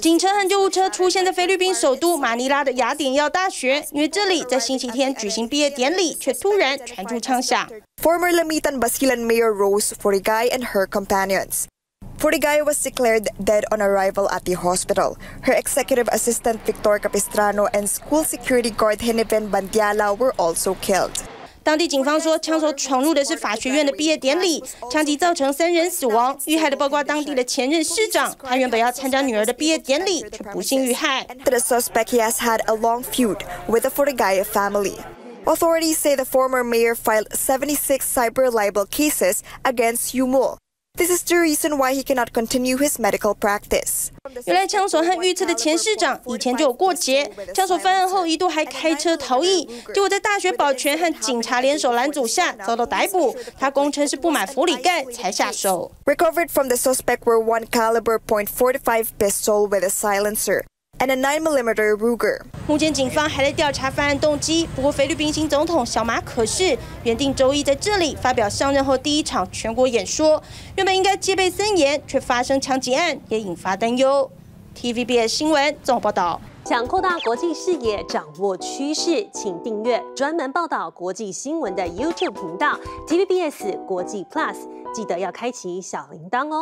警车和救护车出现在菲律宾首都马尼拉的雅典耀大学，因为这里在星期天举行毕业典礼，却突然传出枪响。Former Lamitan Basilan Mayor Rose Forigay and her companions. Forigay was declared dead on arrival at the hospital. Her executive assistant Victor Capistrano and school security guard Heniven Bandiala were also killed. 当地警方说，枪手闯入的是法学院的毕业典礼，枪击造成三人死亡。遇害的包括当地的前任市长，他原本要参加女儿的毕业典礼，却不幸遇害。The suspect has had a long feud with the Fortigaya family. Authorities say the former mayor filed 76 cyber libel cases against Yumul. This is the reason why he cannot continue his medical practice. 原来枪手和遇刺的前市长以前就有过节，枪手犯案后一度还开车逃逸，结果在大学保全和警察联手拦阻下遭到逮捕。他供称是不满氟里盖才下手。Recovered from the suspect were one caliber .45 pistol with a silencer. And a 9mm Ruger. 目前警方还在调查犯案动机。不过，菲律宾新总统小马可是原定周一在这里发表上任后第一场全国演说，原本应该戒备森严，却发生枪击案，也引发担忧。TVBS 新闻综合报道。想扩大国际视野，掌握趋势，请订阅专门报道国际新闻的 YouTube 频道 TVBS 国际 Plus，记得要开启小铃铛哦。